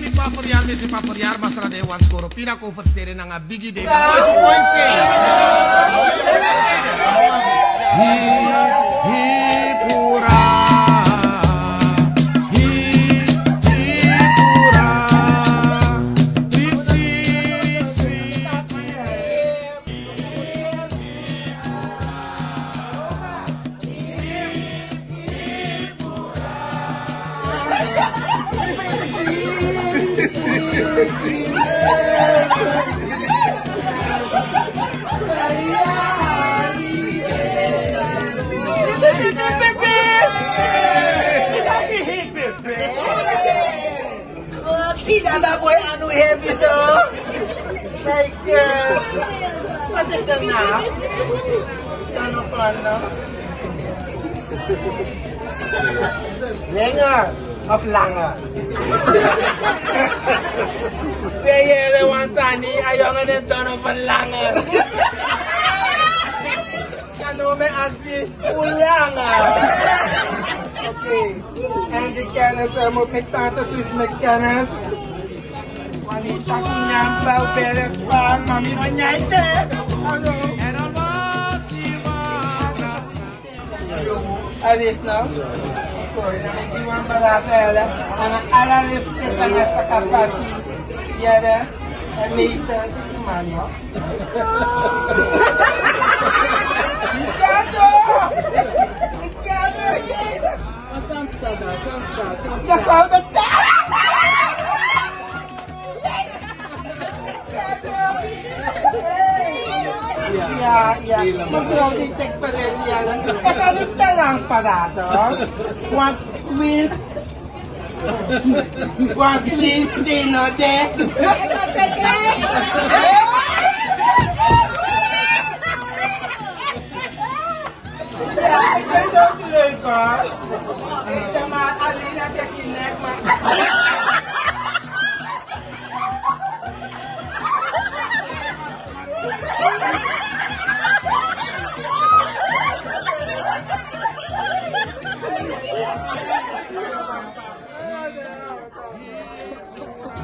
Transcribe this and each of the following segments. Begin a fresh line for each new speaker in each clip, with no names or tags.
mi paporiar mi si paporiar masra de wan koro pina ko verstere na nga bigi de ko su koin se
Kina boy, ano heavy to? Like, girl. Pati siya na. Ano ko, ano? Nengar! No? Langer of Langer. Payere wantani, ayaw nga ng Donovan Langer. Ano may agsi, Ulanger. Okay. And the canas, uh, mo McTatas with McDonald's. Wanita ko niyang bao beres pa, mami no nyaite. Ano?
Era masima
coisa, me diga uma palavra ya ela ela leva que está nessa capa aqui, e ela é ya? de mano. Isso. Pagalit na lang parado. One twist. One twist, dino de. Ay. Eh, tama, alina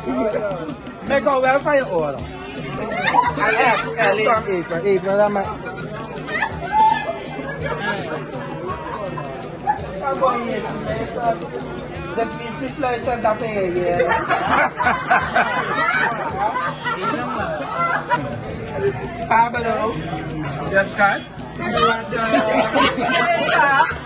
ka kinek ma. May go wel van je oren. Echt, echt. Kom even, even. Laat maar. Kom gewoon hier. De fiets fluiten dat ben je hier. Pablo.
Yes, Kai?
Pablo. Pablo. Ito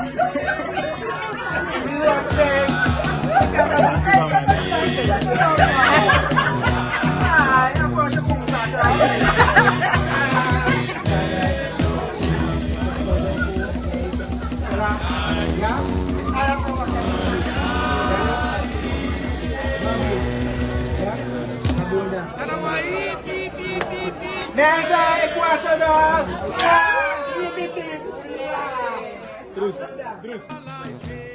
Neda Ecuador!
Terus, terus.